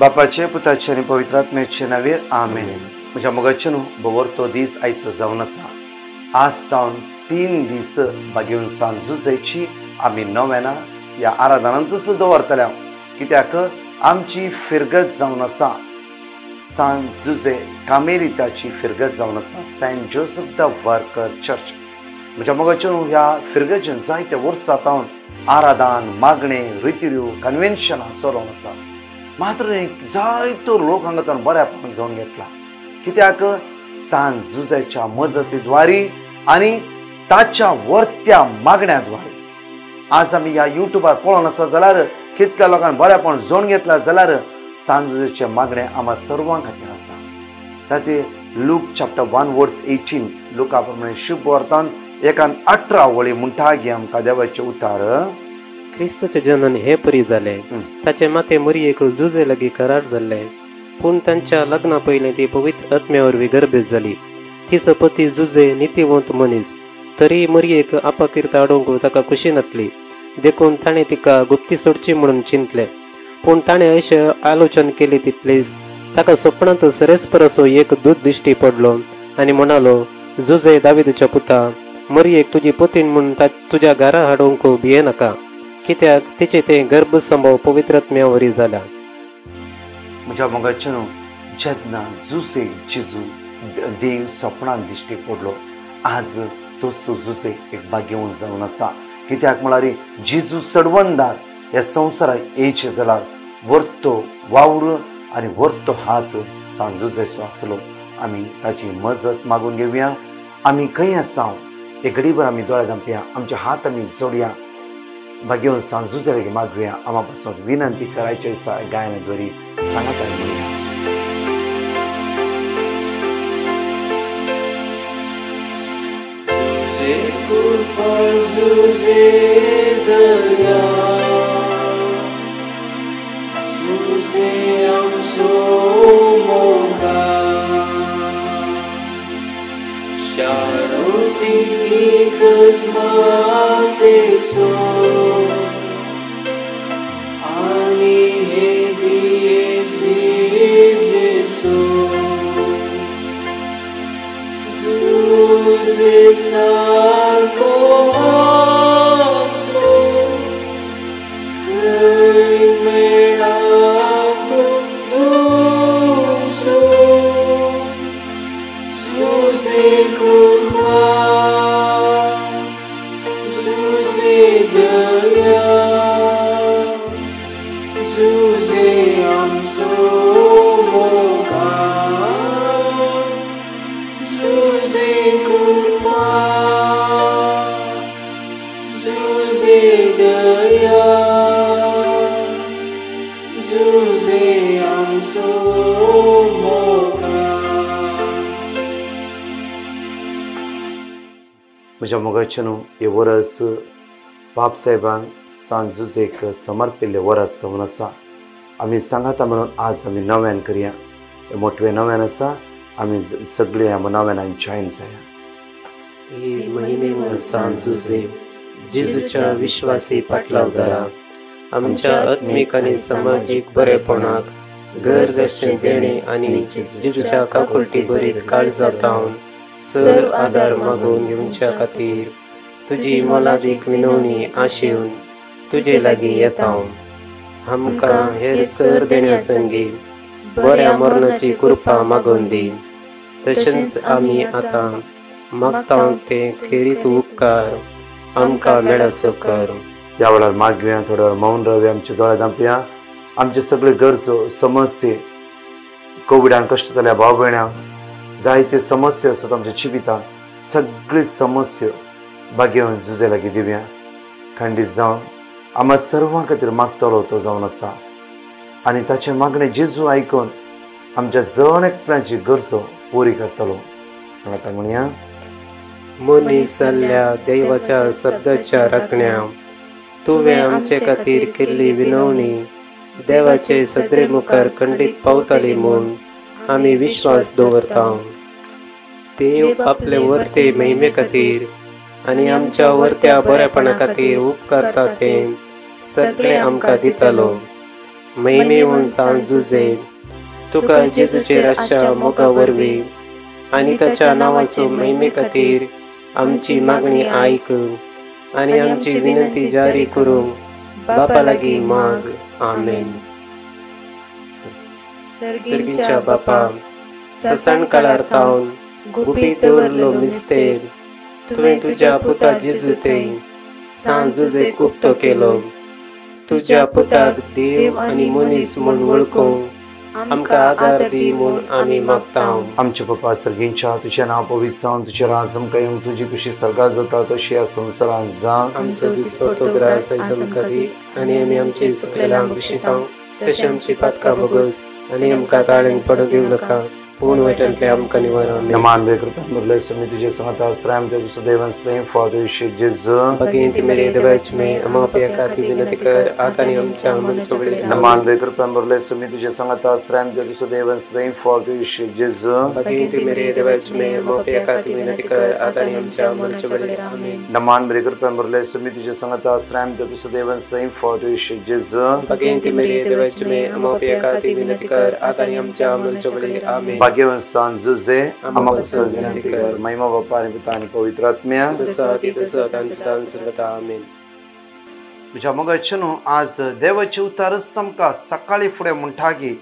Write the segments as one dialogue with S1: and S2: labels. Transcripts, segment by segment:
S1: बापाचे पुताचे आणि पवित्रात्म्याचे नवे आमेन म्हज्या मोगाचे न्हू बवर तो दीस आयचो जावन आसा आज तावन तीन दीस बागेवन सांजू जायची आमी नव्याना ह्या आराधनांतच दवरतल्या कित्याक आमची फिरगत जावन आसा सान जुजे कामेरिताची फिरगत जावन आसा Saint Joseph the worker church म्हज्या मोगाचे न्हू ह्या फिरगेचे जायते वर्सां तावन आराधन मागणे रितिऱ्यो कन्वेन्शनां चलोवन आसा मात्र एक जायतो लोक हांगाच्यान बऱ्यापण जावन घेतला. कित्याक? सांज जुजेच्या मजतीद्वारी आनी ताच्या वर्त्या मागण्याद्वारे. आज आमी ह्या युट्यूबार पळोवन आसा जाल्यार कितल्या लोकांनी बऱ्यापण जोड घेतला जाल्यार सांजुजेचे मागणे आम्हा सर्वां खातीर आसा ताते Luke chapter one words eighteen Luca प्रमाणे शुभ वर्तान एकान अठरा वळी म्हणटा गी आमकां देवाचें उतार.
S2: क्रिस्तचे जनन हे परी
S1: हं.
S2: ताचे माते मरियेक जुजे लागीं करार जाल्ले पूण तांच्या लग्ना पयलीं ती पवित्र आत्म्या वरवीं गर्भीत जाली तिचो पती जुजे नितीवंत मनीस. तरी मरियेक आपाकीर्त आडोवंक ताका खुशी नातली देखून ताणें तिका गुप्ती सोडची म्हणून चिंतले. पूण ताणें अशें आलोचन केली तितलीच ताका स्वप्नांत सरेस्पर असो एक दूत दिश्टी पडलो. आनी म्हणालो जुजे दाविदच्या पुता मरियेक तुजी पतीन म्हूण ता तुज्या घरा हाडूंक भिये नाका. कित्याक तिचे ते गर्भ संभव पवित्रत्म्या वरी जाला
S1: म्हज्या मोगाचे न्हू जेन्ना जुसे जिजू देव सपनान दिश्टी पडलो. आज तो जुसे एक भाग्यवन जावन आसा कित्याक म्हळ्यार जिजू सडवंदार ह्या संवसाराक येयचे जाल्यार वर्तो वावर आनी वर्तो हात सांजुजेचो आसलो आमी ताची मजत मागून घेवया आमी खंय आसा एक घडीभर आमी दोळे धांपया आमचे हात आमी जोडया. भाग्यवन सांजुजे लेगीत मागुया आमा पासून विनंती करायची आसा गायनाद्वारी सांगात आनी म्हणया
S3: Zuze culpar,
S1: म्हज्या मोगाचे न्हू हे वरस बाब साहेबान सांजुजेक समर्पिल्लें वरस जावन आसा आमी सांगाता म्हणून आज आमी नव्यान करया. हे मोठवें नव्यान आसा आमी ज- सगळीं ह्या नव्यानान जॉयन जाया.
S2: ही महिमेमय सांजुजे जिजूच्या विश्वासी पाटलाव पाटलावदारा आमच्या आत्मिक आणि सामाजिक बरेपणाक गरजेचे देणे आनी जिजूच्या काकुलटी बरीत काळजात जावन सर आदार मागून घेवच्या खातीर तुजी मोलादीक विनवणी आशेवन तुजे लागीं येता आमकां हेर सर देण्यासंगी बऱ्या मरणाची कृपा मागून दी. तशेंच आमी आतां मागता ते तूं उपकार आमकां मेळसो कर.
S1: ह्या वेळार मागया थोड्या वेळ मौन रावया आमचे दोळे धांपया आमचे सगळे गरजो समस्ये कोविडान कश्ट जाल्या भाव भयण्यांक जायते समस्या आसात आमच्या जिवितांत सगळी समस्या बागेवन जुजे लागीं दिवया खंडीत जावन आम्हा सर्वां खातीर मागतलो तो जावन आसा आनी ताचे मागणे जेजू आयकून आमच्या जण एकल्याची गरजो पुरी करतलो. सांगता म्हणया
S2: मनीस जाल्ल्या देवाच्या शब्दाच्या राखण्या. तुवें आमचे खातीर केल्ली विनवणी. देवाचे सदरे मुखार खंडीत पावताली म्हूण आमी विश्वास दवरता देव आपले वर्ते महिमे खातीर आनी आमच्या वर्त्या बरेपणा खातीर उपकारता ते सगळे आमकां दितालो. महिमेहून सांजुजे तुका जेजूचे राष्ट्रा मोगा वरवी. आणि ताच्या नावाचो महिमे खातीर आमची मागणी आयक आणि आमची विनंती जारी करूंक बापा लागीं माग. आमेन. सर्गीच्या बापा ससण काळार तावन गुपी दवरलो मिस्तेर. तुवें तुज्या पुता जेजू ते सांजुजे कुप्तो केलो. तुज्या पुताक देव आनी मनीस म्हूण वळखूंक आमकां आदार दी म्हूण आमी मागतां
S1: आमचे पप्पा सर्गींच्या तुझें नांव पवित्र जावन तुजें राज आमकां येवंक तुजी खुशी सरकार जाता तशी ह्या संवसारांत जावं
S2: आमचो दिसपडतो ग्रास आमकां दी आनी आमी आमची चुकलेल्या विशितांव तशी आमची पातकां भोगस आनी आमकां ताळेन पडू दिवं नाका पूण वायटांतले आमकां निवार आमेन
S1: नमान बे कृपा मुरले समी तुझे संगत आश्रय ते तुझं देवन स्नेह फादर जेजू
S2: भगिनी मेरे दबाच में अमा पे खाती विनती कर आता ने आमच्या मनच्या वेळी
S1: नमान बे कृपा मुरले समी तुझे संगत आश्रय ते तुझं देवन स्नेह फादर जेजू
S2: भगिनी मेरे दबाच में अमा पे खाती विनती कर आता ने आमच्या मनच्या वेळी आमेन।
S1: नमान बे कृपा मुरले समी तुझे संगत आश्रय ते तुझं देवन स्नेह फादर जेजू
S2: भगिनी मेरे दबाच में अमा पे खाती विनती कर आता ने आमच्या मनच्या वेळी आमेन।
S1: सांजुजे आम्हाला विनंती कर महिमा आणि पिता आणि पवित्र आत्म्या
S2: आमेन।
S1: म्हज्या मोगाचेनू आज देवाचे उतार समका सकाळी फुडें म्हणटागी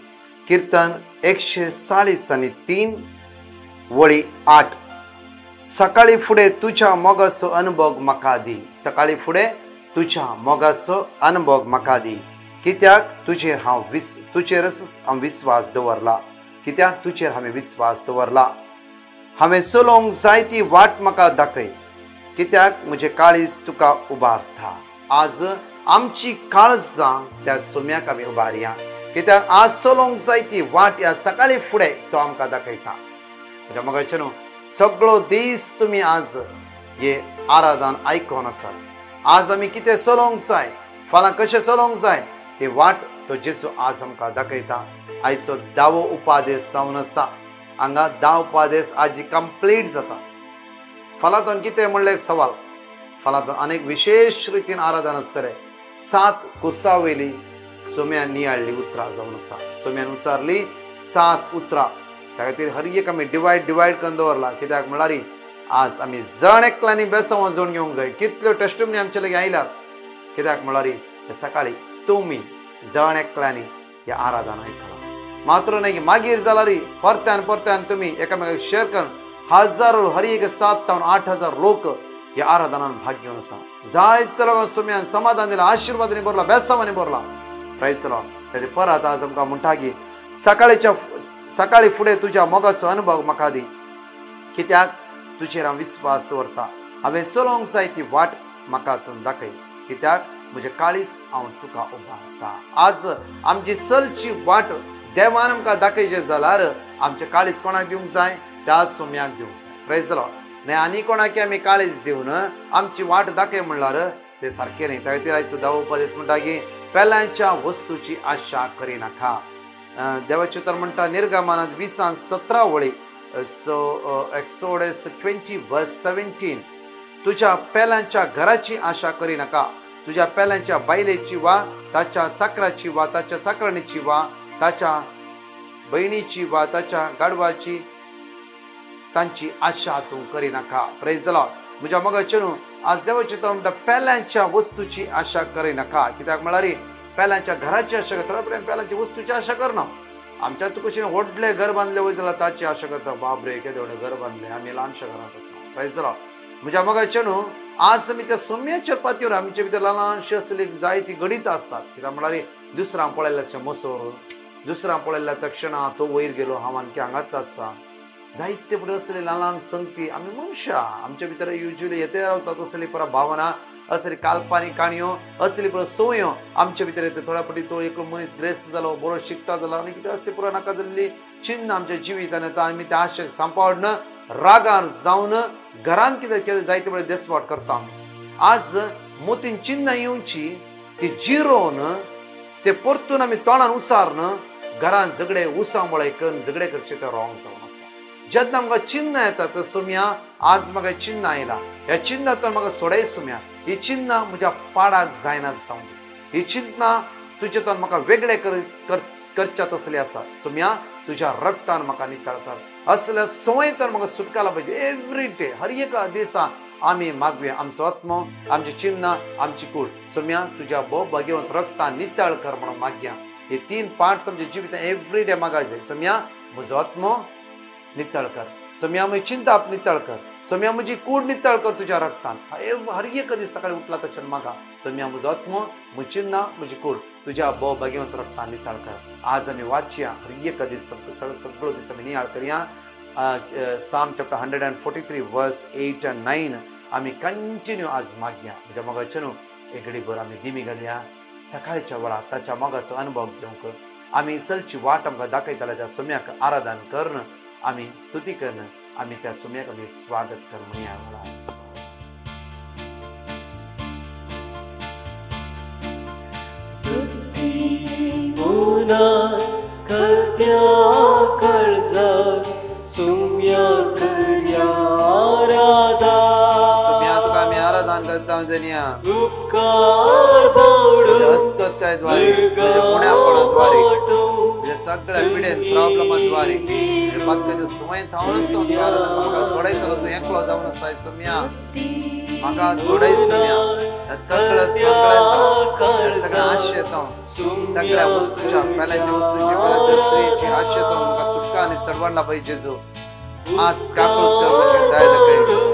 S1: कीर्तन एकशे चाळीस आनी तीन वळी आठ। सकाळी फुडें तुज्या मोगाचो अनुभव म्हाका दी सकाळी फुडें तुज्या मोगाचो अनुभव म्हाका दी कित्याक? तुजेर हांव विस तुजेरच हांव विस्वास दवरला। कित्याक तुजेर हांवें विस्वास दवरला हांवें चलोवंक जाय ती वाट म्हाका दाखय. कित्याक म्हजें काळीज तुका उबारता आज आमची काळजां त्या सोम्याक आमी उबारया कित्याक आज चलोवंक जाय ती वाट ह्या सकाळी फुडें तो आमकां दाखयता. म्हज्या म्हाका न्हू सगळो दीस तुमी आज हे आराधन आयकोन आसात आज आमी कितें चलोवंक जाय? फाल्यां कशें चलोवंक जाय? ती वाट तो जेसू आज आमकां दाखयता. आयचो दावो उपादेश जावन आसा हांगा धा उपादेश आजी कंप्लीट जाता. फलातून कितें म्हणलें एक सवाल. फलातून अनेक विशेष रितीन आराधन आसतलें सात कुर्सा वयली सोम्यान नियाळ्ळी उतरां जावन आसा सोम्यान उचारली सात उतरां. त्या खातीर हर एक आमी डिवायड डिवायड करून दवरला कित्याक म्हळ्यार आज आमी जण एकल्यांनी बेसांव वाजोवन घेवंक जाय कितल्यो टेस्टमनी आमचे लागीं आयल्यात कित्याक म्हळ्यार सकाळीं सकाळी तुमी जण एकल्यांनी हे आराधन आयकलां मात्र न्ही मागीर जाल्यार परत्यान परत्यान तुमी एकामेकाक शेअर करून हजारो हर एक सात तावन आठ हजार लोक हे आराधनान भाग घेवन आसा जायत लोकांना सुम्यान समाधान दिला आशिर्वादांनी भरला बेसावाने भरला. प्रायस तेजे परत आज आमकां म्हणटा की सकाळीच्या सकाळी फुडें तुज्या मोगाचो अनुभव म्हाका दी. कित्याक? तुजेर हांव विस्वास दवरता. हांवें चलोवंक जाय ती वाट म्हाका तूं दाखय. कित्याक? म्हजें काळीस हांव तुका उबारता आज आमची चलची वाट देवान आमकां दाखयचें जाल्यार आमचें काळीज कोणाक दिवंक जाय? त्या सोम्याक दिवंक जाय. प्रेज द न्ही आनी कोणाक आमी काळीज दिवन आमची वाट दाखय म्हणल्यार तें सारकें न्ही. त्या खातीर आयचो दावो उपदेश म्हणटा की पेलांच्या वस्तूची आशा करिनाका अं, देवाचें तर म्हणटा निर्गमानंद विसान सतरा वळी so Exodus twenty verse seventeen तुझ्या पेलांच्या घराची आशा करिनाका तुझ्या पेलांच्या बायलेची वा ताच्या चाकराची वा ताच्या चाकरणीची वा ताच्या बहिणीची वा ताच्या गाडवाची तांची आशा तूं करिनाका प्रेज द लॉर्ड म्हज्या मोगाचे न्हू आज देवाचे तर म्हणटा पेल्यांच्या वस्तूची आशा करिनाका कित्याक म्हळ्यार पेल्यांच्या घराची आशा करता. पण पेल्यांची वस्तूची आशा करना आमच्या तूं कशें व्हडलें घर बांदलें वय जाल्यार ताची आशा करता. बाबरे केदे व्हडले घर बांदलें आमी ल्हानशा घरांत आसा प्रेज द लॉर्ड म्हज्या मोगाचे न्हू आज आमी त्या सोम्याच्या पातयेर आमचे भितर ल्हानशी असली जायती गणित असतात. कित्याक म्हळ्यार दुसरां पळयल्ले मसोर दुसरा पळयल्या तक्षणा तो वयर गेलो हांव आणखी हांगात आसा जायते फुडें असले ल्हान ल्हान संगती आमी मनशां आमच्या भितर युजली येते रावतात असली पुरा भावना असली काल्पानी काणयो असली पुरो संवयो आमचे भितर येते. थोड्या फाटी तो एकलो मनीस ग्रेस्त जालो बरो शिकता जालो आनी कितें अशें पुरो नाका जाल्ली चिन्न आमच्या जिवितान येता आमी त्या आशेक सांपाडन रागार जावन घरान कितें केलें जायते पुढे देसपाट करता आमी आज मोतीन चिन्ह येवची ती जिरोवन ते परतून आमी तोंडान उसारन घरान झगडे उसांबळे करून झगडे करचे ते रॉंग जावन आसा. जेन्ना म्हाका चिन्ह येता तर सुम्या आज म्हाका चिन्ह आयला. ह्या चिन्हांतून म्हाका सोडय सुम्या. ही चिन्ह म्हज्या पाडाक जायना जावं ही चिन्ह तुजे तर म्हाका वेगळे कर कर- करच्या असले आसा. सुम्या तुज्या रक्तान म्हाका नितळ कर. असल्या संवय तर म्हाका सुटकाला पाहिजे. एवरी डे हर एक दिसा आमी मागवे आमचो आत्मो आमची चिन्ह आमची कूड सुम्या तुज्या भोव भगवंत रक्तान नितळ कर म्हणून मागया. हे तीन पार्ट आमच्या जीवित एवरी डे मागायचे सुम्या म्हजो आत्मो नितळ कर सम्या म्हजी चिंता आप नितळ कर सम्या म्हजी कूड नितळ कर तुज्या रक्तान हर एक दीस सकाळी उठला तशें मागा सम्या म्हजो आत्मो म्हजी चिन्ना म्हजी कूड तुज्या भोव भगवंत रक्तान नितळ कर आज आमी वाचया हर एक दीस सग- सग- सगळो दीस आमी नियाळ करया psalm chapter hundred and forty three verse eight and nine आमी कंटिन्यू आज मागया म्हणजे मोगाचे न्हू एक भर आमी दिमी घालया सकाळच्या वेळा ताच्या मोगाचो अनुभव घेवंक आमी सलची वाट आमकां दाखयताल्या त्या सम्याक आराधन करणं आमी स्तुती करणं आमी त्या सुम्याक आमी स्वागत कर म्हणया वेळा
S3: मुना
S1: जनिया
S3: उपकार बावडू
S1: अस्कत काय द्वारे तुझ्या पुण्यापणाद्वारे तुझ्या सगळ्या पिढेन प्रॉब्लमाद्वारे तुझ्या बातम्याच्या सुमय थावूनच म्हाका सोडायतलो तूं एकलो जावन आसाय सुम्या. म्हाका सोडाय सुम्या. ह्या सगळ्या सगळ्या सगळ्या आशेतां सगळ्या वस्तूच्या पेल्याच्या वस्तूची पेल्याच्या स्त्रीची आशेतां म्हाका सुटका आनी सडवडला पाहिजे जेजू आज काकळूत कर दया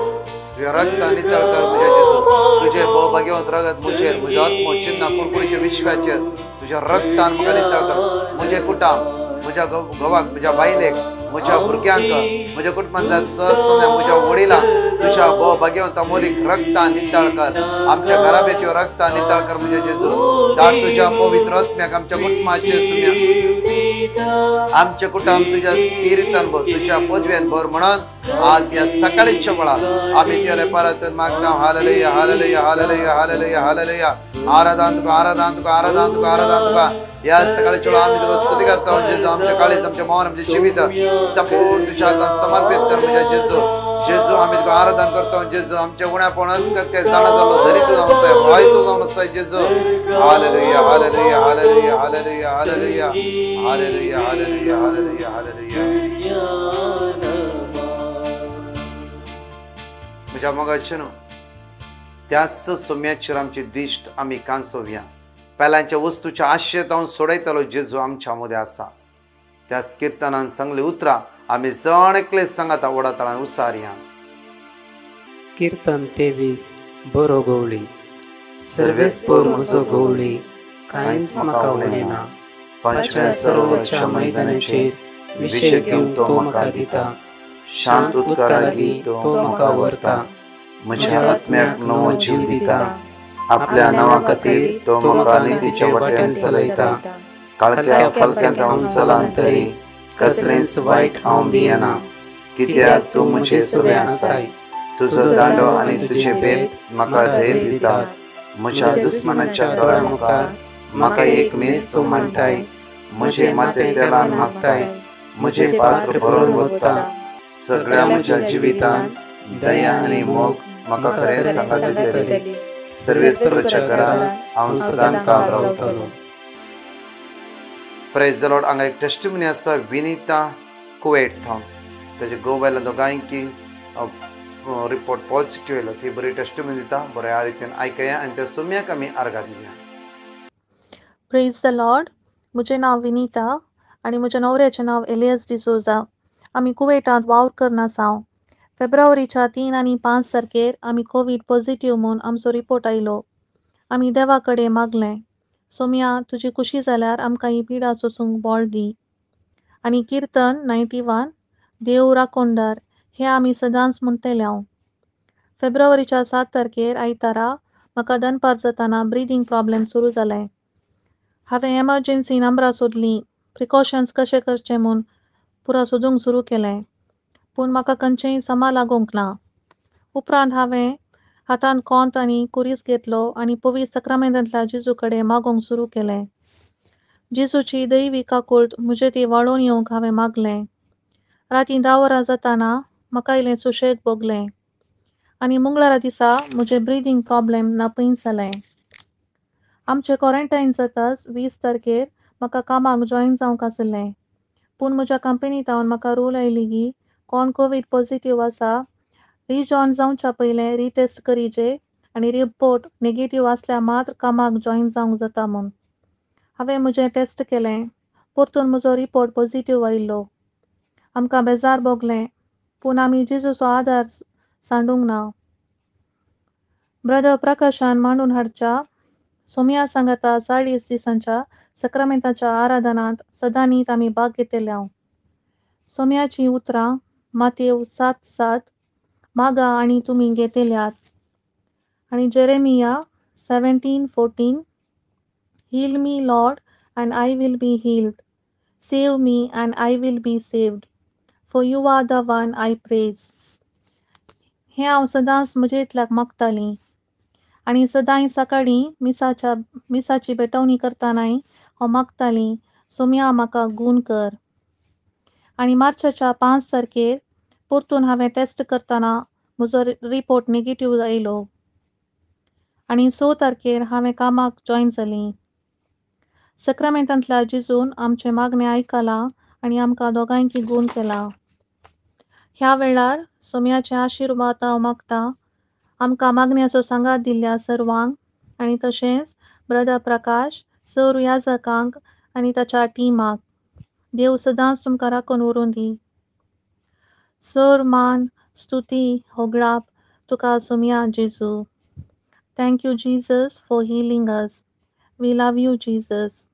S1: दाखय तुझ्या रक्त नितळ कर म्हज्या जेजू तुझे भोव भगवंत रगत मुझेर म्हजो आत्मो चिन्ह कुडकुडीच्या विश्वाचेर तुझ्या रक्तान म्हाका नितळ म्हजे कुटाम म्हज्या घो- घोवाक म्हज्या बायलेक म्हज्या भुरग्यांक म्हज्या कुटुंबांतल्या सहसल्या म्हज्या वडिलांक तुझ्या भोव भगवंत मोलीक रक्तान नितळ कर आमच्या घराब्याच्यो रक्तान नितळ कर म्हजे जेजू. धाड तुझ्या पवित्र आत्म्याक आमच्या कुटुंबाचे सुम्या. आमचे कुटुंब तुझ्या स्पिरितान भर तुझ्या पदव्यान भर म्हणून आज या सकाळीच्या वेळा आम्ही तुला परतून मागता. हाललया हाललया हाललया हाललया हाललया. आराधन तुका आराधन तुका आराधन तुका आराधन तुका. या सकाळच्या वेळा आम्ही तुका स्तुती करता. जेजू आमच्या काळीच आमच्या मौन आमचे जीवित. संपूर्ण तुझ्या समर्पित कर म्हणजे जेजू. जेजू आम्ही तुका आराधन करतो. जेजू आमच्या उण्यापण असतात. काय जाणा जालो धरी तू जाऊन साहेब राय तू जाऊन साहेब जेजू. हाललया हाललया हाललया हाललया हाललया. हालेलुया हालेलुया हालेलुया हालेलुया. म्हज्या मोगाचे न्हू त्याच सोम्याचेर आमची दिश्ट आमी कांसोवया पेलांच्या वस्तूच्या आशेत हांव सोडयतालो जेजू आमच्या मदें आसा त्या किर्तनान सांगले उतरा. आमी जण एकले सांगाता ओडातळान उसारया
S2: कीर्तन तेवीस बरो गवळी. सर्वेस्पर म्हजो गवळी कांयच म्हाका ना. पांचव्या सरोवरच्या मैदानाचेर विशय घेवन तो म्हाका दिता.
S1: शांत उदका लागीं
S2: तो म्हाका व्हरता
S1: म्हज्या आत्म्याक नवो जीव दिता. आपल्या नांवा खातीर तो म्हाका नितीच्या वाट्यान चलयता काळक्या फलक्यांत हांव चलांतरी कसलेंच वायट हांव भियेना कित्याक तूं म्हजें सगळें आसाय तुजो दांडो आनी तुजे भेद म्हाका धैर्य दितात. म्हज्या दुस्मनाच्या गळ्या मुखार म्हाका एक मेज तूं मांडटाय म्हजे माते तेलान मागताय. म्हजे पात्र भरून वता सगळ्या म्हज्या जिवितान दया आनी मोग म्हाका खरें सांगात दितली सर्वेस्पराच्या घरांत हांव सदां काम रावतलो प्रेज द लॉर्ड हांगा एक टेस्टिमनी आसा विनीता कुवेट थावन तेजे गोवायला दोगांयकी रिपोर्ट पॉझिटिव्ह येयलो ती बरी टेस्टिमनी दिता बऱ्या रितीन आयकया आनी त्या सुम्याक आमी आर्गां दिया
S4: प्रेज द लॉर्ड म्हजें नांव विनीता आनी म्हज्या न्हवऱ्याचें नांव एलियस डिसोजा आमी कुवेटांत वावर करना साव फेब्रुवारीच्या तीन आनी पांच तारखेर आमी कोवीड पॉझिटिव्ह म्हूण आमचो रिपोर्ट आयलो आमी देवा कडेन मागलें सोम्या तुजी खुशी जाल्यार आमकां ही पिडा सोसूंक बळ दी. आनी किर्तन नायन्टी वन देव राखोंडार हें आमी सदांच म्हणटले हांव फेब्रुवारीच्या सात तारखेर आयतारा म्हाका दनपार जाताना ब्रिदींग प्रॉब्लेम सुरू जाले हांवें एमर्जन्सी नंबरां सोदलीं. प्रिकॉशन्स कशें करचें म्हूण पुरो सोदूंक सुरू केलें पूण म्हाका खंयचेंय समा लागूंक ना. उपरांत हांवें हातान कोंत आनी कुरीस घेतलो आनी पवी सक्रामेंतांतल्या जिजू कडेन मागोंक सुरू केलें. जिजूची दैवी काकूळट म्हजे ती वाळून येवंक हांवें मागलें. राती धा वरां जाताना म्हाका इल्लें सुशेग भोगलें. आनी मंगळारा दिसा म्हजें ब्रिदींग प्रॉब्लेम नापयन जालें. आमचें क्वॉरंटायन जाताच वीस तारखेर म्हाका कामाक जॉयन जावंक आसलें. पूण म्हज्या कंपनींत हांवें म्हाका रूल आयली की कोण कोवीड पॉझिटीव आसा रिजॉन जावच्या पयलें रिटेस्ट करीचे आनी रिपोर्ट नेगेटीव आसल्यार मात्र कामाक जॉयन जावंक जाता म्हूण हांवें म्हजें टेस्ट केलें. परतून म्हजो रिपोर्ट पॉझिटिव्ह आयिल्लो आमकां बेजार भोगलें. पूण आमी जेजूचो आदार सांडूंक ना. ब्रदर प्रकाशान मांडून हाडच्या. सोमया सांगाता चाळीस दिसांच्या सक्रमेंताच्या आराधनांत सदांनीत आमी भाग घेतले हांव उतरां मातयेव सात सात मागा आनी तुमी घेतल्यात. आनी Jeremiah seventeen fourteen heal me lord and I will be healed save me and I will be saved for you are the one I praise हें हांव सदांच म्हजे मागतालीं आनी सदांय सकाळीं मिसाच्या मिसाची बेटवणी करतानाय हांव हो मागतालीं सोम्या म्हाका गूण कर. आनी मार्चाच्या पांच तारखेर परतून हांवें टेस्ट करतना म्हजो रिपोर्ट नेगेटीव आयलो. आनी स तारखेर हांवें कामाक जॉयन जालीं. सक्रामेंतांतल्या जिजून आमचें मागणें आयकलां आनी आमकां दोगांयकी गूण केला. ह्या वेळार सोम्याचे आशिर्वाद हांव मागतां. आमकां मागण्याचो सांगात दिल्ल्या सर्वांक आनी तशेंच ब्रदर प्रकाश सर याजकांक आनी ताच्या टिमाक. देव सदांच तुमकां राखून व्हरून दी सर मान स्तुती होगडाप तुका सोम्या जेजू thank you Jesus for healing us we love you Jesus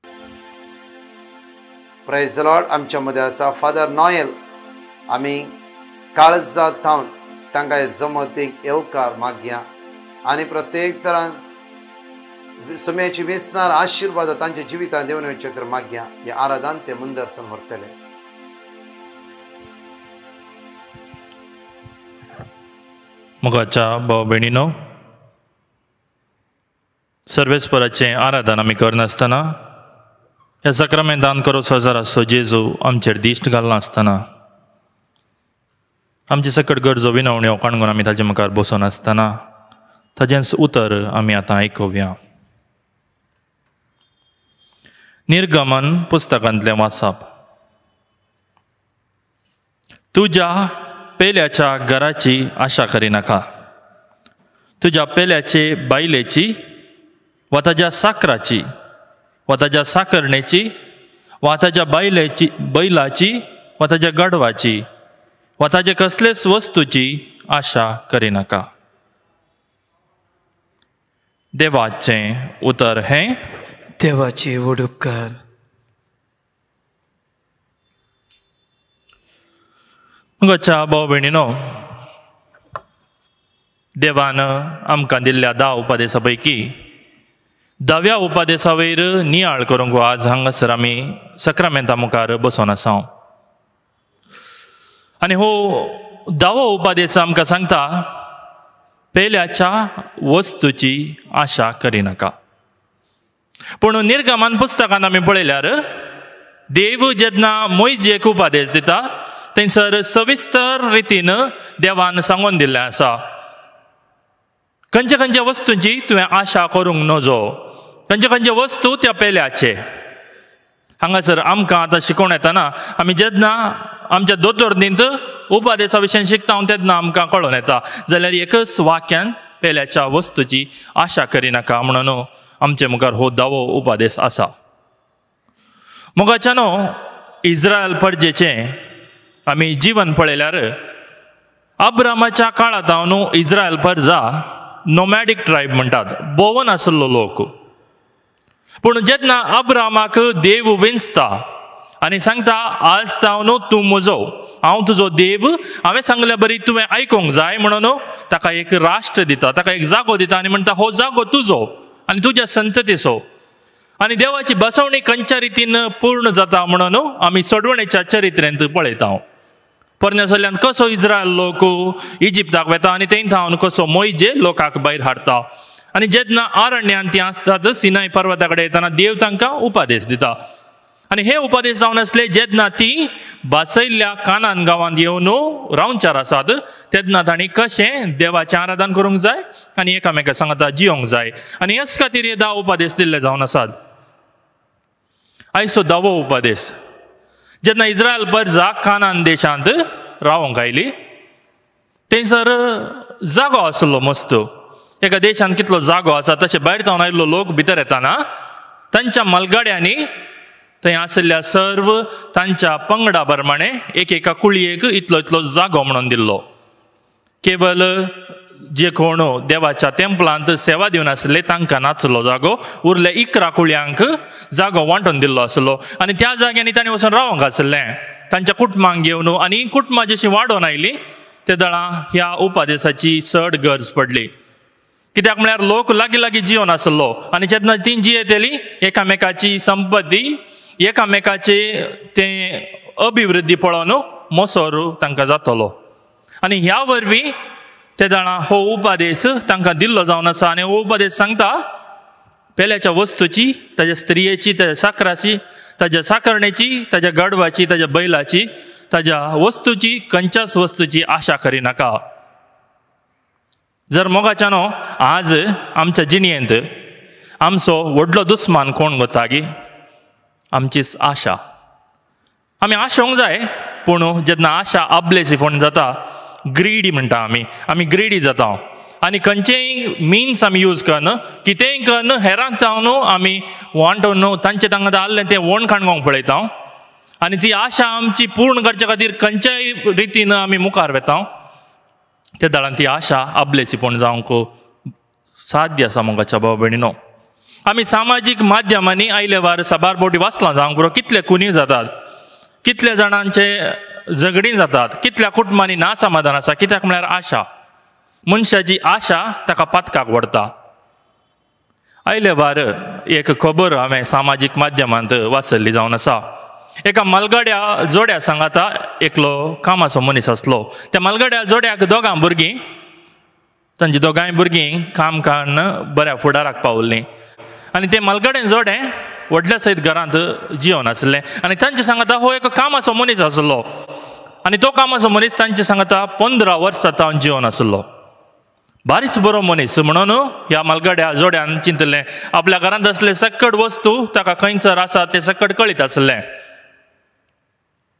S1: praise lord आमच्या मध्ये आसा फादर नॉयल आमी काळजांत थावन तांकां जमतीक येवकार मागया. आनी प्रत्येक तरान सुम्याची वेसनार आशिर्वाद तांच्या जिवितांत देवन वयचे तर मागया. हे आराधान ते मुंदर व्हरतले
S5: मुगाच्या भाव भयणीनो सर्वेस्पराचें आराधन आमी करनासतना ह्या सक्रामेंतान करो सजार आसतो जेजू आमचेर दिश्ट घालनासतना आमचे सकट गरजो विनवण्यो काणगून आमी ताचे मुखार बसून आसतना ताचेंच उतर आमी आतां आयकुया निर्गमन पुस्तकांतलें वाचप तुज्या पेल्याच्या घराची आशा करिनाका तुज्या पेल्याचे बायलेची वा ताज्या साकराची वा ताज्या साकरणेची वा ताज्या बायलेची बैलाची वा ताज्या गडवाची वा ताजे कसलेच वस्तूची आशा करिनाका देवाचें उतर हें.
S3: देवाचे व्हड उपकार
S5: भाव भयणीनो देवान आमकां दिल्ल्या धा उपादेसा पैकी दाव्या उपादेसा वयर नियाळ करूंक आज हांगासर आमी सक्रामेंता मुखार बसून आसा. आनी हो दावो उपादेस आमकां सांगता पेल्याच्या वस्तूची आशा करिनाका पूण निर्गमान पुस्तकान आमी पळयल्यार देव जेन्ना मोयजेक उपादेश दिता थंयसर सविस्तर रितीन देवान सांगून दिल्लें आसा खंयच्या खंयच्या वस्तूंची तुवें आशा करूंक नजो. खंयचे खंयचे वस्तू त्या पेल्याचे. हांगासर आमकां आतां शिकोवन येताना आमी जेन्ना आमच्या दोतोरनींत उपादेसा विशयी शिकता हांव तेन्ना आमकां कळोन येता. जाल्यार एकच वाक्यान पेल्याच्या वस्तूची आशा करिनाका म्हणून आमचे मुखार हो दावो उपादेस आसा मोगाच्यानो इज्रायल परजेचें आमी जीवन पळयल्यार अब्रामाच्या काळांत हांव न्हू इज्रायल परजा नोमॅडीक ट्रायब म्हणटात भोवन आसलो लोक. पूण जेन्ना अब्रामाक देव विंचता आनी सांगता आज ताव न्हू तूं म्हजो हांव तुजो देव हांवें सांगल्या बरी तुवें आयकूंक जाय म्हणून ताका एक राष्ट्र दिता ताका एक जागो दिता आनी म्हणटा हो जागो तुजो आनी तुज्या संततीचो आनी देवाची बसवणी खंयच्या रितीन पूर्ण जाता म्हणून आमी सोडवणेच्या चरित्रेंत पळयता परनेसल्ल्यान कसो इज्रायल लोक इजिप्ताक वेता आनी थंय थावन कसो मोयजे लोकांक भायर हाडटा आनी जेन्ना आरण्यान ती आसतात सिनाय पर्वता कडेन येताना देव तांकां उपादेश दिता. आनी हे उपादेश जावन आसले जेन्ना ती बासयल्ल्या कानान गांवांत येवन रावचार आसात तेन्ना तांणी कशें देवाचें आराधन करूंक जाय आनी एकामेका सांगता जियोंक जाय. आनी हेच खातीर हे धा उपदेश दिल्ले जावन आसात. आयचो धवो उपादेश. जेन्ना इस्रायल बर्जा कानान देशांत रावंक आयली थंयसर जागो आसलो मस्त एका देशांत कितलो जागो आसा तशें भायर जावन आयिल्लो लोक भितर येताना तांच्या मलगाड्यांनी थंय आशिल्ल्या सर्व तांच्या पंगडा प्रमाणे एक एका कुळयेक इतलो इतलो जागो म्हणून दिल्लो केवल जे कोण हो, देवाच्या तेंपलांत सेवा दिवन आसले तांकां नाचलो जागो उरले इकरा कुळयांक जागो वांटून दिल्लो आसलो आनी त्या जाग्यांनी तांणी वचून रावंक आसलें तांच्या कुटुंबांक घेवन हो, आनी कुटुंबां जशीं वाडोवन आयली ते दळां ह्या उपादेशाची चड गरज पडली. कित्याक म्हळ्यार लोक लागीं लागीं जियोन आसलो आनी जेन्ना ती जियेत येली एकामेकाची संपत्ती एकामेकाचे तें अभिवृद्धी पळोवन मोसोर तांकां जातलो. आनी ह्या वरवीं ते जाणा हो उपादेश तांकां दिल्लो जावन आसा आनी हो उपादेश सांगता पेल्याच्या वस्तूची ताज्या स्त्रियेची ताज्या साकराची ताज्या साकरणेची ताज्या गडवाची ताज्या बैलाची ताज्या वस्तूची खंयच्याच वस्तूची आशा करिनाका जर मोगाच्यानो आज आमच्या जिणेंत आमचो व्हडलो दुस्मान कोण गोतागी? आमचीच आशा. आमी आशोंक जाय पूण जेन्ना आशा आबलेसी फोण जाता ग्रीडी म्हणटा आमी आमी ग्रीडी जाता. आनी खंयचेय मिन्स आमी यूज करन कितेंय करन हेरांक जावन आमी वांटून तांचे तांकां आसलें तें वण काणकोंक पळयता. आनी ती आशा आमची पूर्ण करचे खातीर खंयच्याय रितीन आमी मुखार वेता. त्या दळान ती आशा आबलेसीपण जावंक साध्य आसा मोगाच्या भाव भयणीनो आमी सामाजीक माध्यमांनी आयले वार साबारबोटी वाचलां जावंक बरो कितले कुनी जातात. कितले जाणांचे झगडीं जातात. कितल्या कुटुंबांनी ना समाधान आसा कित्याक म्हळ्यार आशा. मनशाची आशा ताका पातकाक व्हरता. आयले वार एक खबर हांवें सामाजीक माध्यमांत वाचल्ली जावन आसा. एका मालगाड्या जोड्या सांगाता एकलो कामाचो मनीस आसलो. त्या मालगाड्या जोड्याक दोगां भुरगीं तांची दोगांय भुरगीं काम कान बऱ्या फुडाराक पावल्लीं. आनी तें मालगाडेन जोडें व्हडल्या सयत घरांत जिवन आसलें. आनी तांचे सांगता हो एक कामाचो मनीस आसलो. आनी तो कामाचो मनीस तांचे सांगता पंदरा वर्सां तावन जिवन आसलो. बारीच बरो मनीस म्हणून ह्या मालगाड्या जोड्यान चिंतलें. आपल्या घरांत असले सकट वस्तू ताका खंयसर आसा ते सकट कळीत आसलें.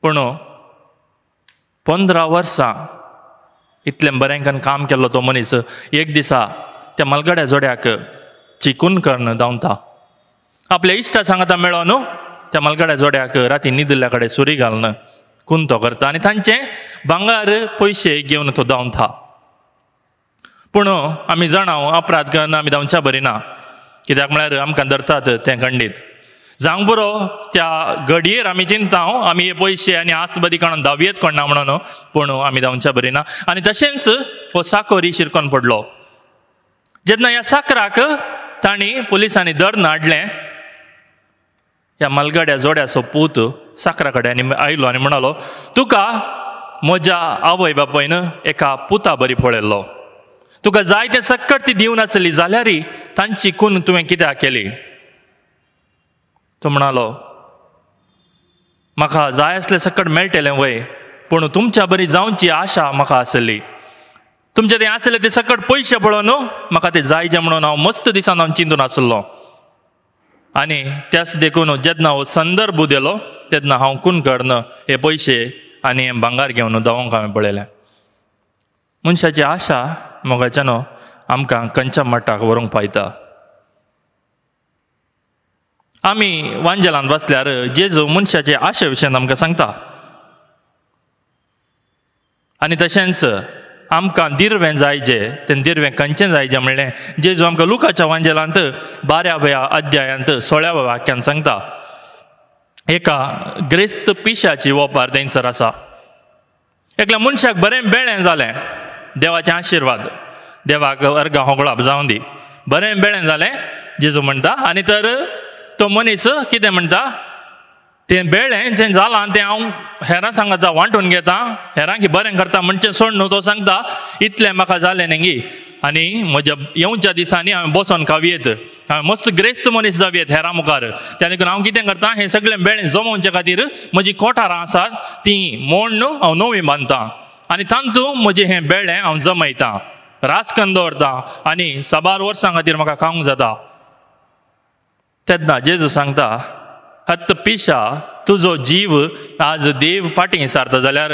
S5: पूण हो, पंदरा वर्सां इतलें बरेंकान काम केल्लो तो मनीस एक दिसा त्या मालगाड्या जोड्याक चिकून कर्ण धांवता. आपल्या इश्टा सांगता न्हू त्या मालगाड्या जोड्याक राती न्हिदल्ल्या कडेन सुरी घालन खून तो करता. आनी तांचे भांगार पयशे घेवन तो धांवता पूण आमी जाणाव अपराध करन आमी धांवच्या बरी ना कित्याक म्हळ्यार आमकां धरतात तें खंडीत जावंक बरो त्या घडयेर आमी चिंताव आमी हे पयशे आनी आस्तबदी काणून धांवयेत कोणना म्हणून पूण आमी धांवच्या बरी ना आनी तशेंच हो साकोरी शिरकोन पडलो. जेन्ना ह्या साकराक तांणी पुलिसांनी धर नाडलें ह्या मलगड्या जोड्याचो पूत साकरा कडेन आयलो आनी म्हणालो तुका म्हज्या आवय बापायन एका पुता बरी पळयल्लो तुका जाय तें सक्कट ती दिवन आसली जाल्यारय तांची खून तुवें कित्याक केली? तो म्हणालो म्हाका जाय आसलें सकट मेळटलें वय पूण तुमच्या बरी जावची आशा म्हाका आसली तुमचें तें आसलें ते सकट पयशे पळोवन म्हाका तें जाय जें म्हणून हांव मस्त दिसान हांव चिंतून आसलो. आनी त्याच देखून जेन्ना हो संदर्भ दिलो तेन्ना हांव खून हे पयशे आनी हे भांगार घेवन देवोंक हांवें पळयलें मनशाची आशा मोगाच्यान आमकां खंयच्या मट्टाक व्हरूंक पायता. आमी वांजेलांत बसल्यार जेजू मनशाचे आशे विशयान आमकां सांगता. आनी तशेंच आमकां दिर्वें जाय जें तें दिर्वें खंयचें जाय जें म्हणलें जेजू आमकां लुकाच्या वांजेलांत बाराव्या अध्यायांत सोळ्याव्या वाक्यान सांगता। एका ग्रेस्त पिशाची वोपार थंयसर आसा एकल्या मनशाक बरें बेळें जालें देवाचें आशिर्वाद। देवाक अर्गां होगळाप जावं दी। बरें बेळें जालें जेजू म्हणटा आनी तर तो मनीस कितें म्हणटा तें बेळ्ळें जें जालां तें हांव हेरां सांगता वांटून घेता. हेरांक बरें करता म्हणचें सोड न्हू तो सांगता इतलें म्हाका जालें न्ही. आनी म्हज्या येवच्या दिसांनी हांवें बसोन खावयेत हांवें मस्त ग्रेस्त मनीस जावयेत हेरां मुखार. त्या देखून हांव कितें करतां हें सगळें बेळें जमोवचे खातीर म्हजीं कोठारां आसात तीं मोड न्हू हांव नवीं बांदतां. आनी तांतू म्हजें हें बेळें हांव जमयतां. राजकन दवरतां आनी साबार वर्सां खातीर म्हाका खावंक जाता. तेन्ना जेजू सांगता हत्त पिशा तुजो जीव आज देव पाटी सारता जाल्यार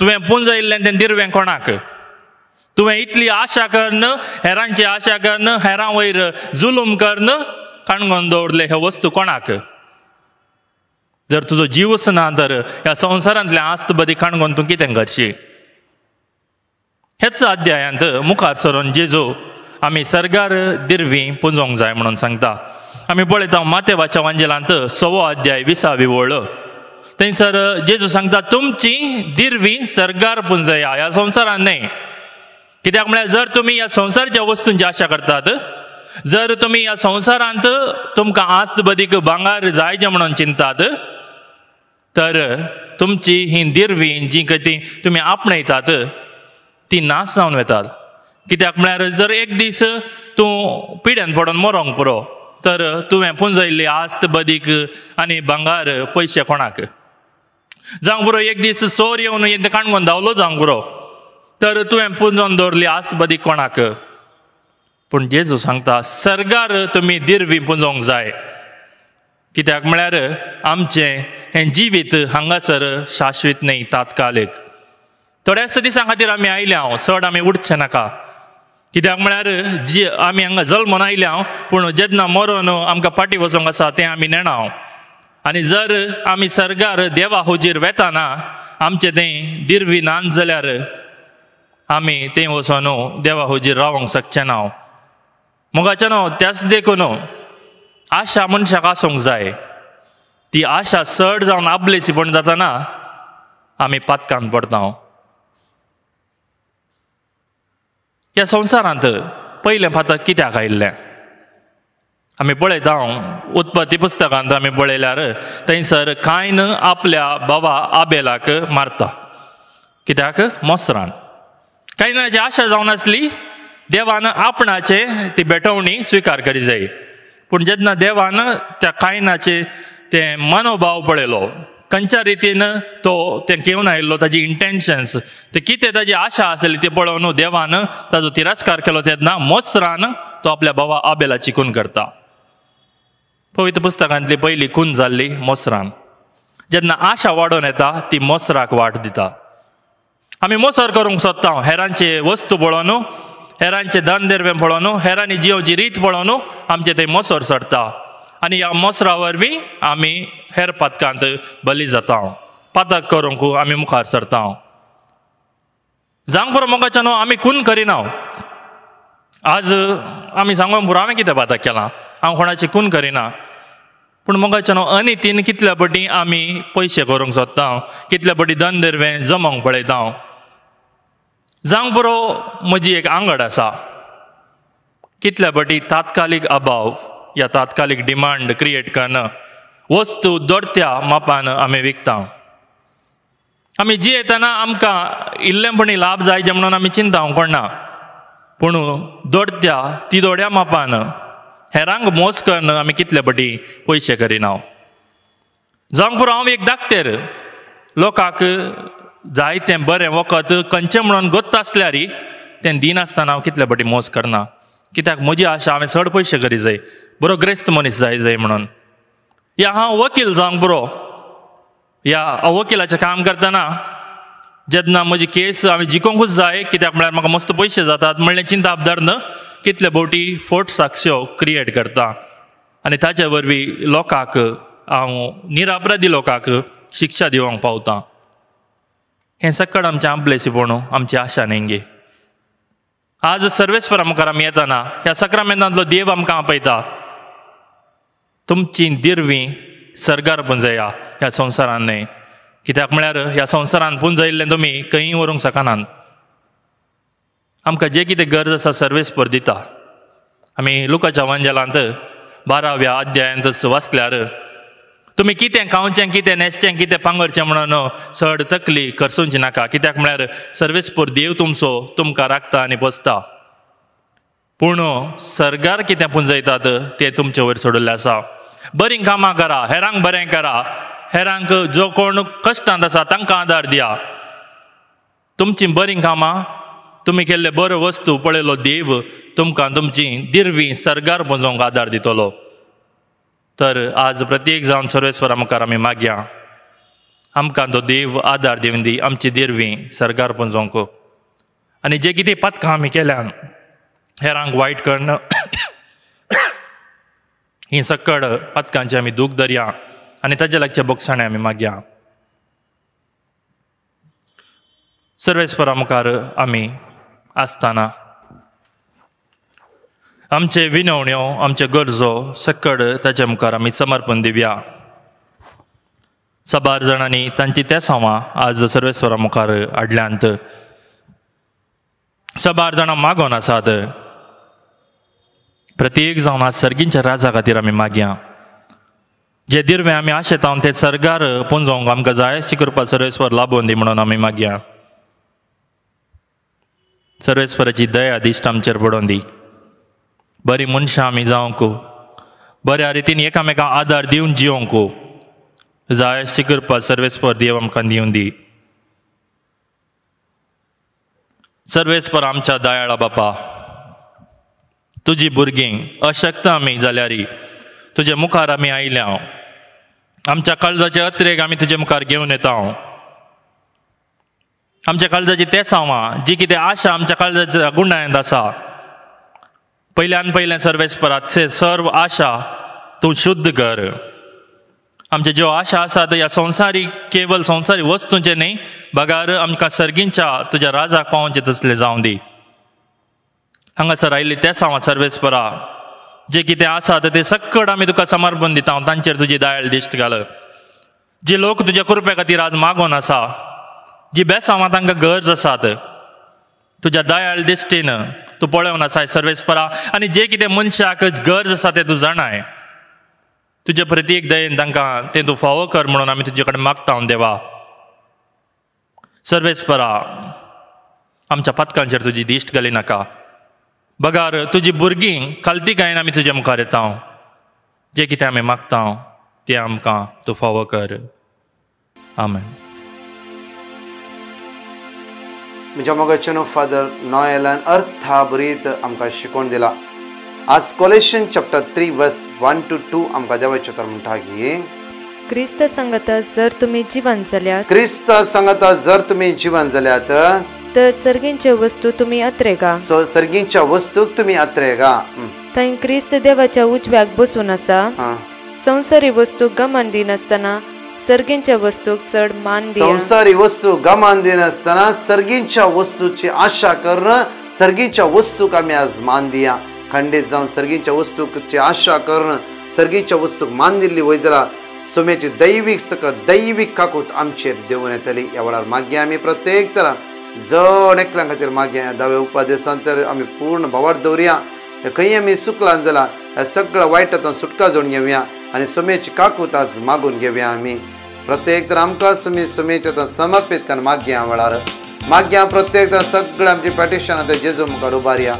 S5: तुवें पुंज येयल्लें तें दिरवें कोणाक तुवें इतली आशा करन हेरांची आशा करन हेरां वयर जुलूम करन काणगोन दवरले हे वस्तू कोणाक जर तुजो जीवच ना तर ह्या संवसारांतल्या आस्त बदी काणगोन तूं कितें करची हेच अध्यायांत मुखार सरून जेजो आमी सरगार दिर्वी पुंजोंक जाय म्हणून सांगता आमी पळयता मातेवाच्या वांजेलांत सवो अध्याय विसावी ओळ थंयसर जेजू सांगता तुमची दिरवी सरगार पुंजया ह्या संवसारान न्हय कित्याक म्हळ्यार जर तुमी ह्या संवसारच्या वस्तूंची आशा करतात जर तुमी ह्या संवसारांत तुमकां आस्त बदीक भांगार जायचें म्हणून चिंतात तर तुमची ही दिरवी जी काय ती तुमी आपणयतात ती नास जावन वतात. कित्याक म्हळ्यार जर एक दीस तूं पिड्यान पडोन मरोंक पुरो तर तुवें पुंजयल्ली आस्त बदीक आनी भांगार पयशे कोणाक? जावं बरो एक दीस सोर येवन काणगोन धांवलो जावं बरो तर तुवें पुंजोन दवरली आस्त बदीक कोणाक? पूण जेजू सांगता सर्गार तुमी दिर्वी पुंजोवंक जाय. कित्याक म्हळ्यार आमचें हें जिवीत हांगासर शाश्वीत न्ही तात्कालीक. थोड्याच दिसां खातीर आमी आयले हांव चड आमी उठचें नाका. कित्याक म्हळ्यार जी आमी हांगा जल्मोन आयल्या पूण जेन्ना मरोन आमकां फाटी वचोंक आसा तें आमी नेणा आनी जर आमी सर्गार देवा हुजीर वेताना आमचें तें दिरवी नात जाल्यार आमी थंय वचोन देवा हुजीर रावोंक शकचें ना मोगाचें न्हू त्याच देखून आशा मनशाक आसूंक जाय. ती आशा चड जावन आपलेची पण जाताना आमी पातकान पडता ह्या संवसारांत पयलें फातर कित्याक आयिल्लें? आमी पळयता हांव उत्पत्ती पुस्तकांत आमी पळयल्यार थंयसर कायन आपल्या बाबा आबेलाक मारता. कित्याक? मोसरान. कायनाची आशा जावन आसली देवान आपणाचे ती बेटवणी स्विकार करी जाय पूण जेन्ना देवान त्या कायनाचे ते मनोभाव पळयलो खंयच्या रितीन तो तें घेवन आयिल्लो ताजी इंटेन्शन्स ते कितें ताजी आशा आसली ती पळोवन देवान ताजो तिरस्कार केलो तेन्ना मोसरान तो आपल्या भावा आबेलाची खून करता. पवित्र पुस्तकांतली पयली खून जाल्ली मोसरान. जेन्ना आशा वाडोवन येता ती मोसराक वाट दिता. आमी मोसर करूंक सोदता हेरांचे वस्तू पळोवन हेरांचे धनदेर्वे देरवें पळोवन हेरांनी जिवची रीत पळोवन आमचे थंय मोसर सरता आनी ह्या मोसरा वरवीं आमी हेर पातकांत बली जाता पदक करूंक आमी मुखार सरता जावंक पुरो न्हू आमी खून करिना आज आमी सांगूंक पुरो हांवें कितें पदक केलां। हांव कोणाची खून करिना। पूण मोगाच्या न्हू अनितीन कितल्या पटी आमी पयशे करूंक सोदता कितल्या पटी धन जमोंक पळयता जावंक पुरो म्हजी एक आंगड आसा। कितल्या पटी तात्कालीक अभाव या तात्कालीक डिमांड क्रिएट करन वस्तू दोडत्या मापान आमी विकता. आमी जी येताना आमकां इल्लेपणी लाभ जाय जे म्हणून आमी चिंता कोणना पूण दोडत्या ती दोड्या मापान हेरांक मोस करन आमी कितले पटी पयशे करिना. जावंक पुरो हांव एक धाकटेर लोकांक जाय तें बरें वखद खंयचें म्हणून गोत्त आसल्यार तें दिनासतना हांव कितले पटी मोज करना. कित्याक म्हजी आशा हांवें चड पयशे करी जाय. बरो ग्रेस्त मनीस जाय जाय म्हणून. या हांव वकील जावंक बरो. या वकिलाचें काम करतना जेन्ना म्हजी केस हांवें जिखोंकूच जाय कित्याक म्हळ्यार म्हाका मस्त पयशे जातात म्हणलें चिंता अपदारन कितले बोटी फोट साक्षो क्रिएट करता. आनी ताचे वरवीं लोकांक हांव निरापराधी लोकांक शिक्षा दिवंक पावता. हें सकड आमचें आपलेसीपण आमची आशा नेंगे. आज सर्वेस्परा मुखार आमी येताना ह्या सक्रामेंतांतलो देव आमकां आपयता. तुमची दिरवी सरगार पुंजया ह्या संवसारान न्हय कित्याक म्हळ्यार ह्या संवसारान पुंजयल्लें तुमी खंयी व्हरूंक शकनात आमकां जें कितें गरज आसा सर्वेस्पर दिता. आमी लुकाच्या वंजलांत बाराव्या अध्यायांतच वाचल्यार तुमी कितें खावचें कितें न्हेसचें कितें पांगरचें म्हणून चड तकली करसूंची नाका. कित्याक म्हळ्यार सर्वेस्पूर देव तुमचो तुमकां राखता आनी बसता. पूण सरगार कितें पुंजयतात तें तुमचे वयर सोडिल्लें आसा? बरीं कामां करा हेरांक बरें करा हेरांक जो कोण कश्टांत आसा तांकां आदार दिया तुमचीं बरीं कामां तुमी केल्ले बऱ्यो वस्तू पळयलो देव तुमकां तुमची दिरवी सरगार पुंजोवंक आदार दितलो तर आज प्रत्येक जावन सर्वेस्वरा मुखार आमी मागया आमकां तो देव आदार दिवन दी आमची दिरवी सरगार पुंजोवंक आनी जे कितें पथकां आमी केल्यान हेरांक वायट करणं ही सकड पथकांचे आमी दूख धरया आनी ताज्या लागचे बोगसाणे आमी मागया। सर्वेस्परा मुखार आमी आसतना आमचे विनवण्यो आमचे गरजो सकड ताच्या मुखार आमी समर्पण दिवया। सबार जाणांनी तांची त्या सांवां आज सर्वेस्वरा मुखार हाडल्यांत सबार जाणां मागोन आसात। प्रत्येक जावन आज सर्गींच्या राजा खातीर आमी मागया जे दिर्वे आमी आशेतावन ते सरगार पुंजोवंक आमकां जाय अशी कृपा सर्वेस्वर लाबोवन दी म्हणून आमी मागया सर्वेस्वराची दया दिश्ट आमचेर पडोवन दी. बरीं मनशां आमी जावंक बऱ्या रितीन एकामेकांक आदार दिवन जिवंक जाय अशी कृपा सर्वेस्पर देव आमकां दिवन दी. सर्वेस्पर आमच्या दयाळा बापा. तुजी भुरगीं अशक्त आमी जाल्यारी. तुजे मुखार आमी आयल्या आमच्या काळजाचे अत्रेक आमी तुजे मुखार घेवन येता आमच्या काळजाची तेसांवां जी कितें आशा आमच्या काळजाच्या गुंडायंत आसा. पयल्यान पयलें सर्वेस्परात सर्व आशा तूं शुद्ध कर. आमचे ज्यो आशा आसात ह्या संवसारी केवल संवसारी वस्तूंचे न्ही बगार आमकां सर्गींच्या तुज्या राजाक पावोवचे तसले जावं दी हांगासर आयिल्ली त्या सांवां सर्वेस्परा जे कितें आसा ते सक्कड आमी तुका समर्पण दिता हांव तांचेर तुजी दयाळ दिश्ट घाल जे लोक तुज्या कृपे खातीर आज मागोन आसा जी बेसांवां तांकां गरज आसात तुज्या दयाळ दिश्टीन तूं पळोवन आसाय सर्वेस्परा आनी जे कितें मनशाक गरज आसा तें तूं जाणाय तुजे प्रत्येक दयेन तांकां तें तूं फावो कर म्हणून आमी तुजे कडेन मागता हांव देवा सर्वेस्परा आमच्या पथकांचेर तुजी दिश्ट घाली नाका बगार तुजी भुरगीं खालती गायन आमी तुज्या मुखार येता जे कितें आमी मागता तें आमकां तूं फावो कर. आमेन.
S1: म्हज्या मोगाचें फादर नॉयलान अर्था बरीत आमकां शिकोवन दिला. आज Colossians chapter three verse one two two आमकां देवाचे तर म्हणटा की
S6: क्रिस्त सांगता जर तुम्ही जिवंत जाल्यात
S1: क्रिस्त सांगता जर तुमी जिवन जाल्यात
S6: तर सर्गींच्यो वस्तू तुम्ही अत्रेगा.
S1: सो सर्गींच्या वस्तूक तुमी आत्रेगा हं,
S6: थंय क्रिस्त देवाच्या उजव्याक बसून आसा.
S1: हां.
S6: संवसारी वस्तू गमान दिनासतना सर्गींच्या वस्तूक चड मान दिया.
S1: संवसारी वस्तू गमान दिनासतना सर्गींच्या वस्तूची आशा करणं सर्गींच्या वस्तूक आमी आज मान दिया. खंडीत जावन सर्गींच्या वस्तूची आशा करणं सर्गींच्या वस्तूक मान दिल्ली वय जाल्यार सोम्याची दैवीक सकत दैवीक काकूत आमचेर देवून येतली. ह्या वेळार मागया आमी प्रत्येक तरां जण एकल्यां खातीर मागया दावे उपादेशांत तर आमी पूर्ण भावार दवरया खंय आमी सुकलां जाल्यार ह्या सगळ्या वायटांतून सुटका जोडून घेवया आनी सोम्याची काकूत आज मागून घेवया आमी प्रत्येक तर आमकां सुमी सुमेच्या समर्पीत करून मागया वेळार मागया प्रत्येक तर सगळें आमची पॅटिशन आतां जेजू मुखार उबारया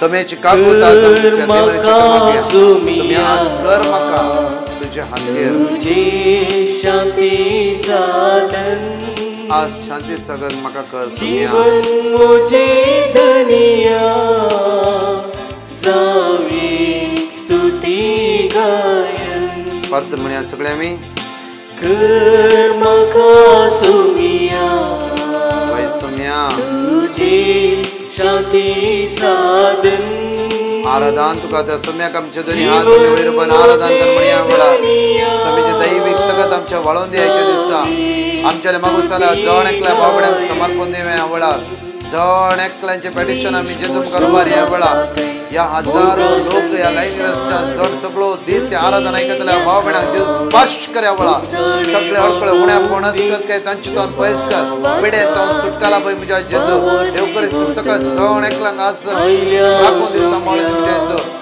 S1: सोम्याची काकूत कर म्हाका तुज्या हातीर
S7: शांती साधन
S1: आज शांती सगळं म्हाका कर सुम्या.
S7: जीवन मोजे धनिया जावी स्तुती गायन।
S1: परत म्हणया सगळे आमी
S7: कर म्हाका सुमिया
S1: वय सुम्या
S7: तुझे शांती साधन।
S1: आराधन तुका त्या सुम्याक आमच्या दोन्ही हात आमी पण आराधन कर म्हणया वेळार दैवीक सगळं आमच्या वाळून द्यायच्या दिसा आमच्या मागुसाला जण एकल्या बाबड्यांक समर्पण दिवे ह्या वेळार जण एकल्यांचे पेटिशन आमी जेजू मुखार उबार ह्या वेळार या हजारो लोक या लाईन रस्त्या जण सगळो दीस या आराधन आयकतल्या भाव भयणांक जेजू स्पश्ट कर ह्या वेळार सगळे अडकळे उण्या पणस कर काय तांचे तो पयस कर पिडे तो सुटकाला पय म्हज्या जेजू देव करी सकत जण एकल्यांक आज राखून जेजू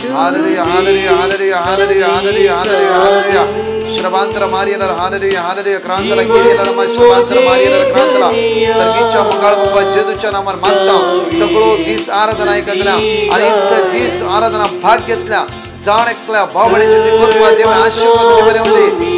S1: Hallelujah, hallelujah, hallelujah, hallelujah, hallelujah, hallelujah, hallelujah. ಶ್ರಮಾಂತರ ಮಾರಿಯನರ ಹಾನರಿಯ ಹಾನರಿಯ ಕ್ರಾಂತಲ ಕೇರಿಯನರ ಶ್ರಮಾಂತರ ಮಾರಿಯನರ ಕ್ರಾಂತಲ सर्गीच्या मुखाळ बाबा जेजूच्या नामान मागता सगळो दीस आराधना ऐकल्या आणि इतकं दीस आराधना भाग घेतल्या जाण ऐकल्या भाव भण्याची कृपा देव आशीर्वाद देवरे होते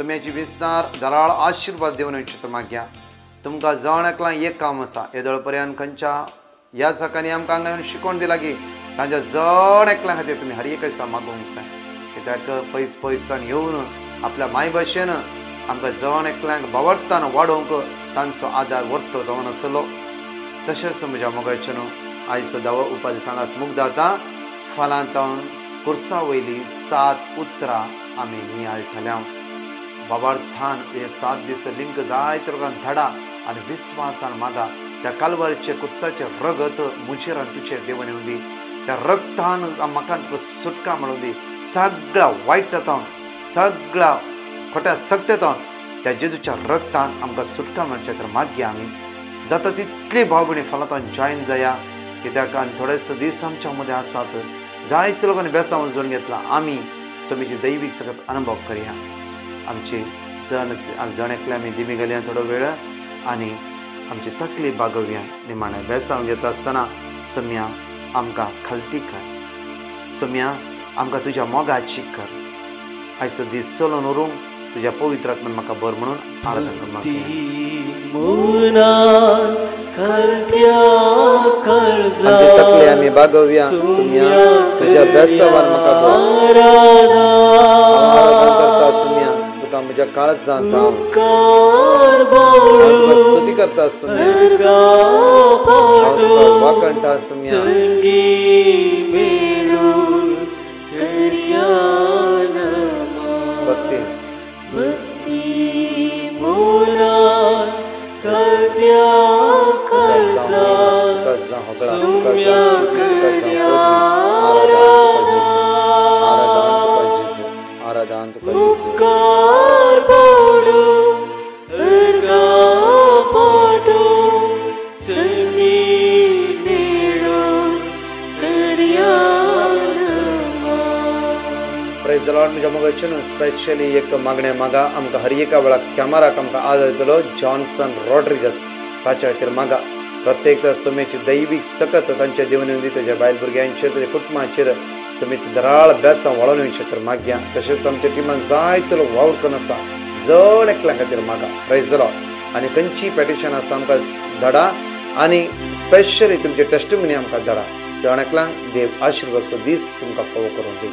S1: सुम्याची विस्तार दराळ आशिर्वाद देवन इच्छित मागया. तुमकां जण एकला एक काम आसा येदोळ पर्यंत खंयच्या? ह्या सकाळी आमकां हांगा येवन शिकोवन दिला की तांच्या जण एकल्या खातीर तुमी हर एक दिसा मागूंक जाय कित्याक पयस पयसतान येवन आपल्या माय भाशेन आमकां जण एकल्यांक बावडतान वाडोवंक तांचो आदार वर्तो जावन आसलो तशेंच म्हज्या मोगाचें न्हू आयचो दावो उपाधी सांगास मुग्ध जाता फालां तावन कुर्सा वयली सात उतरां आमी नियाळटल्या बाबार्थान हे सात दीस लिंग जायत रोगान धडा आनी विस्वासान मागा. त्या कालवारचे कुर्साचे रगत मुचेर आनी तुचेर देवन येवन दी त्या रगतान म्हाका सुटका मेळून दी सगळ्या वायटांतावन सगळ्या खोट्या सक्तेतावन त्या जेजूच्या रगतान आमकां सुटका मेळचे तर मागया आमी जाता तितली भाव भयणी फलांतान जॉयन जाया. कित्याक आनी थोडेच दीस आमच्या मदीं आसात. जायते लोकांनी बेसावन जोडून घेतला आमी स्वामीची दैवीक सगळ्यात अनुभव करया. आमची जण जण एकले आमी दिमी घालया थोडो वेळ आनी आमची तकली बागोवया निमाणें बेसांव घेता आसतना सम्या आमकां खलती कर. सम्या आमकां तुज्या मोगाची कर. आयचो दीस चलोवन उरूंक तुज्या पवित्र आत्मान म्हाका बर म्हणून आमची तकली आमी बागोवया सुम्या तुज्या बेसावान म्हाका बर. आराधना करता सुम्या. सांगता म्हज्या काळज
S7: सांगता
S1: हांव स्तुती करता सुम्या कंठा सुम्या भक्ती कसा होकळा कसा स्तुती कसा आराधना तुका जेजू आराधना तुका जेजू प्रेज लॉर्ड म्हज्या मोगाचे न्हू स्पेशली एक मागणें मागा आमकां हर एका वेळार कॅमेराक आमकां आदार दिलो जॉन्सन रॉड्रिगस ताच्या खातीर मागा। प्रत्येक समेची दैवीक सकत तांच्या देवनी दी ताच्या बायल भुरग्यांचेर ताच्या कुटुंबाचेर समेची दराळ बेसां वळोवन येवचें तर मागया। तशेंच आमच्या टिमान जायतो लोक वावर करून आसा जड एकल्या खातीर मागा। प्रेज लॉर्ड आनी खंयची पॅटिशन आसा आमकां धाडा आनी स्पेशली तुमचे टेस्टमनी आमकां धाडा। जण एकल्यांक देव आशिर्वादचो दीस तुमकां फोव करून दी